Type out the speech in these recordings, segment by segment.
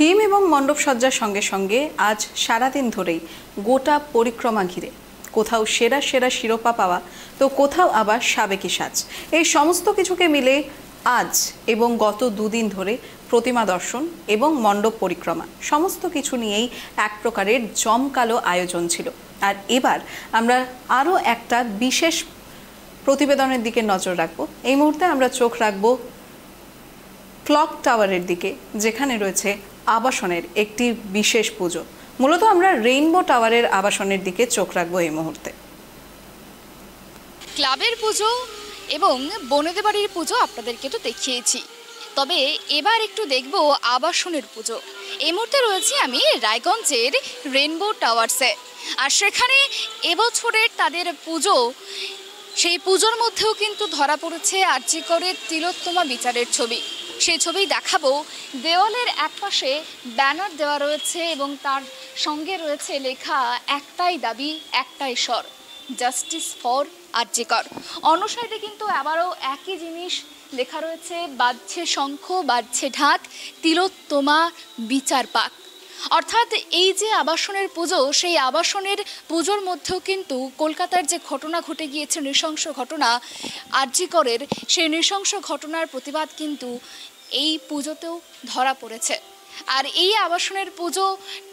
Theme এবং মণ্ডপ সজ্জার সঙ্গে সঙ্গে আজ সারাদিন ধরেই গোটা পরিক্রমা ঘিরে। কোথাও সেরা সেরা শিরোপা পাওয়া, তো কোথাও আবার সাবেকি সাজ। এই সমস্ত কিছুকে মিলে আজ এবং গত দুদিন ধরে প্রতিমা দর্শন এবং মণ্ডপ পরিক্রমা, সমস্ত কিছু নিয়েই এক প্রকারের জমকালো আয়োজন ছিল। আর এবার আমরা আরও একটা বিশেষ প্রতিবেদনের দিকে নজর রাখব। এই মুহূর্তে আমরা চোখ রাখব ক্লক টাওয়ারের দিকে, যেখানে রয়েছে আবাসনের একটি বিশেষ পুজো। মূলত আমরা রেইনবো টাওয়ারের আবাসনের দিকে চোখ রাখব এই মুহূর্তে। ক্লাবের পুজো এবং বনেদে বাড়ির পুজো আপনাদেরকে তো দেখিয়েছি। তবে এবার একটু দেখব আবাসনের পুজো। এই মুহূর্তে রয়েছি আমি রায়গঞ্জের রেনবো টাওয়ার্সে। আর সেখানে এবছরের তাদের পুজো, সেই পুজোর মধ্যেও কিন্তু ধরা পড়েছে আর্যিকরের তিলোত্তমা বিচারের ছবি। সেই ছবি দেখাবো। দেওয়ালের একপাশে ব্যানার দেওয়া রয়েছে এবং তার সঙ্গে রয়েছে লেখা, একটাই দাবি, একটাই স্বর জাস্টিস ফর আর্যিকর। অন্য সাইডে কিন্তু আবারও একই জিনিস লেখা রয়েছে, বাজছে শঙ্খ, বাজছে ঢাক, তিলোত্তমা বিচার পাক অর্থাৎ এই যে আবাসনের পুজো, সেই আবাসনের পুজোর মধ্যেও কিন্তু কলকাতার যে ঘটনা ঘটে গিয়েছে, নৃশংস ঘটনা আর্যিকরের সেই নৃশংস ঘটনার প্রতিবাদ কিন্তু এই পুজোতেও ধরা পড়েছে। আর এই আবাসনের পুজো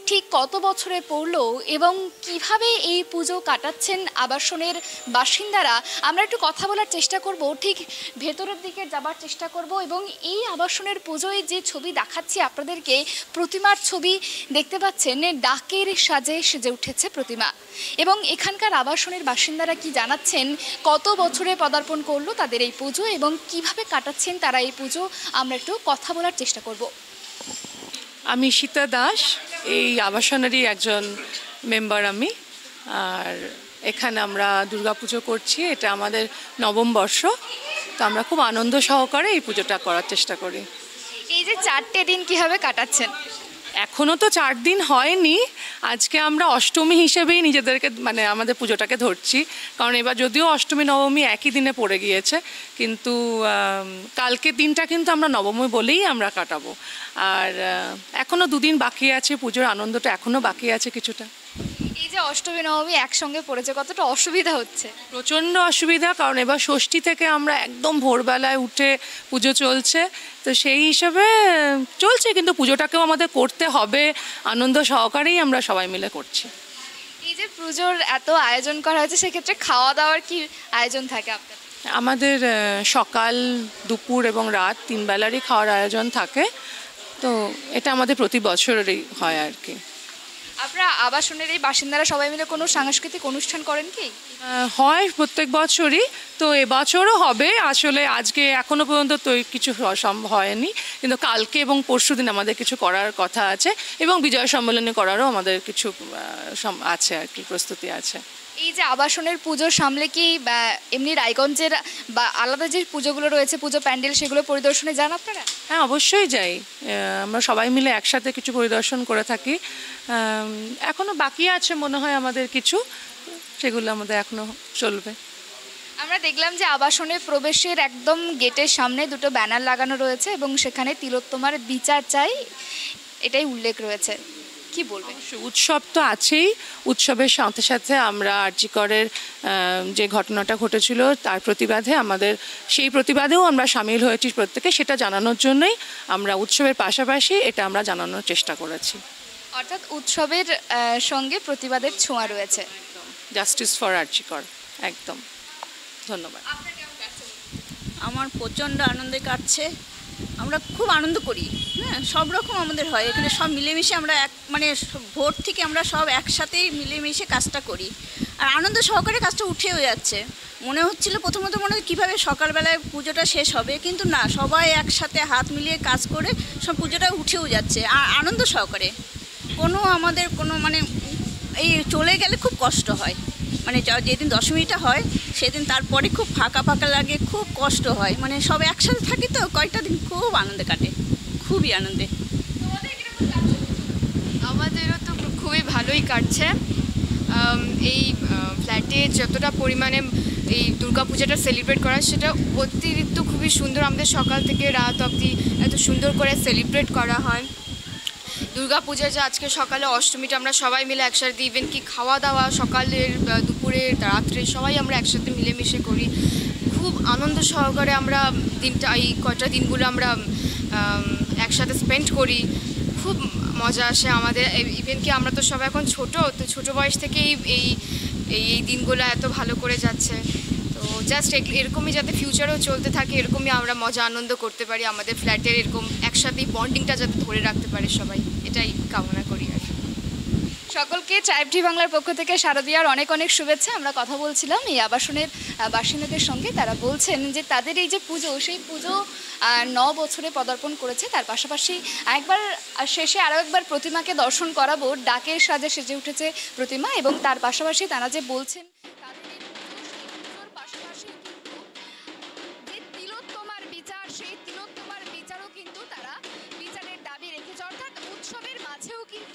ঠিক কত বছরে পড়ল এবং কীভাবে এই পুজো কাটাচ্ছেন আবাসনের বাসিন্দারা? আমরা একটু কথা বলার চেষ্টা করব। ঠিক ভেতরের দিকে যাবার চেষ্টা করব এবং এই আবাসনের পুজোয় যে ছবি দেখাচ্ছি আপনাদেরকে, প্রতিমার ছবি দেখতে পাচ্ছেন, ডাকের সাজে সেজে উঠেছে প্রতিমা। এবং এখানকার আবাসনের বাসিন্দারা কি জানাচ্ছেন, কত বছরে পদার্পণ করল তাদের এই পুজো এবং কীভাবে কাটাচ্ছেন তারা এই পুজো? আমরা একটু কথা বলার চেষ্টা করব। আমি সীতা দাস এই আবাসনেরই একজন মেম্বার আমি। আর এখানে আমরা দুর্গাপুজো করছি এটা আমাদের নবম বর্ষ। তো আমরা খুব আনন্দ সহকারে এই পুজোটা করার চেষ্টা করি। এই যে চারটে দিন কীভাবে কাটাচ্ছেন? এখনও তো চার দিন হয়নি আজকে আমরা অষ্টমী হিসেবেই নিজেদেরকে মানে আমাদের পুজোটাকে ধরছি। কারণ এবার যদিও অষ্টমী, নবমী একই দিনে পড়ে গিয়েছে, কিন্তু কালকে দিনটা কিন্তু আমরা নবমী বলেই আমরা কাটাবো। আর এখনও এখনও দুদিন বাকি আছে, পুজোর আনন্দটা এখনও বাকি আছে কিছুটা। যে অষ্টমী নবমী একসঙ্গে পড়েছে কতটা অসুবিধা হচ্ছে? প্রচণ্ড অসুবিধা কারণ এবার ষষ্ঠী থেকে আমরা একদম ভোরবেলায় উঠে পুজো চলছে। তো সেই হিসাবে চলছে কিন্তু পুজোটাকেও আমাদের করতে হবে। আনন্দ সহকারেই আমরা সবাই মিলে করছি। এই যে পুজোর এত আয়োজন করা হয়েছে সেক্ষেত্রে খাওয়া দাওয়ার কি আয়োজন থাকে আপনার আমাদের সকাল দুপুর এবং রাত তিন বেলারই খাওয়ার আয়োজন থাকে। তো এটা আমাদের প্রতি বছরেরই হয় আর কি। আপনারা আবাসনের এই বাসিন্দারা সবাই মিলে কোনো সাংস্কৃতিক অনুষ্ঠান করেন কি? হয় প্রত্যেক বছরই। তো এবছরও হবে। আসলে আজকে এখনও পর্যন্ত তো কিছু সম্ভব হয়নি। কিন্তু কালকে এবং পরশু দিন আমাদের কিছু করার কথা আছে এবং বিজয় সম্মেলনে করারও আমাদের কিছু আছে আর কি, প্রস্তুতি আছে। এই যে আবাসনের পুজোর সামলে কি এমনি রায়গঞ্জের বা আলাদা যে পুজোগুলো রয়েছে পুজো প্যান্ডেল সেগুলো পরিদর্শনে যান আপনারা? হ্যাঁ অবশ্যই যাই। আমরা সবাই মিলে একসাথে কিছু পরিদর্শন করে থাকি। আম, এখনও বাকি আছে মনে হয় আমাদের কিছু। সেগুলো আমাদের এখনও চলবে। আমরা দেখলাম যে আবাসনে প্রবেশের একদম গেটের সামনে দুটো ব্যানার লাগানো রয়েছে এবং সেখানে তিলোত্তমার বিচার চাই এটাই উল্লেখ রয়েছে। কি বলবেন? উৎসব তো আছেই। উৎসবের সাথে সাথে আমরা আর্যিকরের যে ঘটনাটা ঘটেছিল তার প্রতিবাদে আমাদের সেই প্রতিবাদেও আমরা সামিল হয়েছি প্রত্যেকে সেটা জানানোর জন্যই আমরা উৎসবের পাশাপাশি এটা আমরা জানানোর চেষ্টা করেছি। অর্থাৎ উৎসবের সঙ্গে প্রতিবাদের ছোঁয়া রয়েছে। জাস্টিস ফর আর্যিকর একদম। ধন্যবাদ। আমার প্রচণ্ড আনন্দে কাটছে। আমরা খুব আনন্দ করি। হ্যাঁ সব রকম আমাদের হয়। এখানে সব মিলেমিশে আমরা এক মানে ভোর থেকে আমরা সব একসাথেই মিলেমিশে কাজটা করি। আর আনন্দ সহকারে কাজটা উঠেও যাচ্ছে। মনে হচ্ছিল প্রথমত মনে হয় কীভাবে সকালবেলায় পুজোটা শেষ হবে, কিন্তু না, সবাই একসাথে হাত মিলিয়ে কাজ করে সব পুজোটা উঠেও যাচ্ছে। আর আনন্দ সহকারে। কোনো আমাদের কোনো মানে এই চলে গেলে খুব কষ্ট হয়। মানে যেদিন দশমীটা হয়, সেদিন তারপরে খুব ফাঁকা ফাঁকা লাগে, খুব কষ্ট হয়। মানে সব একসাথে থাকি তো, কয়েকটা দিন খুব আনন্দে কাটে, খুবই আনন্দে। আমাদেরও তো খুবই ভালোই কাটছে। এই ফ্ল্যাটে যতটা পরিমাণে এই দুর্গাপূজাটা সেলিব্রেট করা সেটা অতিরিক্ত খুবই সুন্দর। আমাদের সকাল থেকে রাত অবধি এত সুন্দর করে সেলিব্রেট করা হয়। দুর্গা পূজা যে আজকে সকালে অষ্টমীটা আমরা সবাই মিলে একসাথে ইভেন কি খাওয়া দাওয়া সকালের দুপুরের রাত্রে সবাই আমরা একসাথে মিলেমিশে করি। খুব আনন্দ সহকারে আমরা দিনটা, এই কয়টা দিনগুলো আমরা একসাথে স্পেন্ড করি। খুব মজা আসে আমাদের ইভেন কি আমরা তো সবাই এখন ছোট, তো ছোট বয়স থেকেই এই এই এই দিনগুলো এত ভালো করে যাচ্ছে। তো জাস্ট এরকমই যাতে ফিউচারেও চলতে থাকে, এরকমই আমরা মজা, আনন্দ করতে পারি আমাদের ফ্ল্যাটের এরকম একসাথেই বন্ডিংটা যাতে ধরে রাখতে পারে সবাই। এটাই কামনা করি আর। সকলকে চাইভটি বাংলার পক্ষ থেকে শারদীয়ার অনেক অনেক শুভেচ্ছা। আমরা কথা বলছিলাম এই আবাসনের বাসিন্দাদের সঙ্গে। তারা বলছেন যে তাদের এই যে পুজো, সেই পুজো ন বছরে পদার্পণ করেছে। তার পাশাপাশি একবার শেষে আরও একবার প্রতিমাকে দর্শন করাবো। ডাকের সাজে সেজে উঠেছে প্রতিমা এবং তার পাশাপাশি তারা যে বলছেন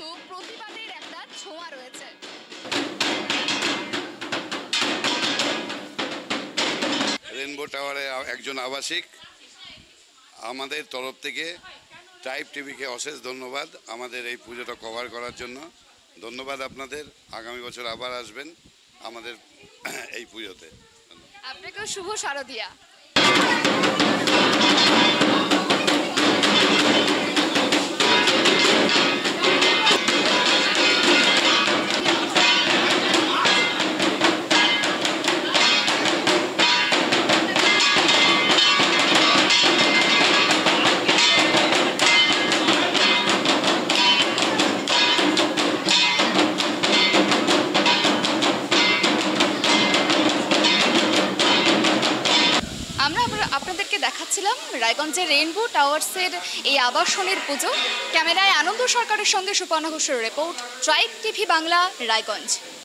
কিন্তু প্রতিবাদের একটা ছোঁয়া রয়েছে। রেনবো টাওয়ারে একজন আবাসিক আমাদের তরফ থেকে ট্রাইব টিভিকে অশেষ ধন্যবাদ আমাদের এই পুজোটা কভার করার জন্য। ধন্যবাদ আপনাদের আগামী বছর আবার আসবেন আমাদের এই পুজোতে। আপনাকেও শুভ শারদিয়া। দেখাচ্ছিলাম রায়গঞ্জের রেইনবো টাওয়ার্সের এই আবাসনের পুজো। ক্যামেরায় আনন্দ সরকারের সঙ্গে সুপর্ণা ঘোষের report, tribe TV Bangla, Raiganj.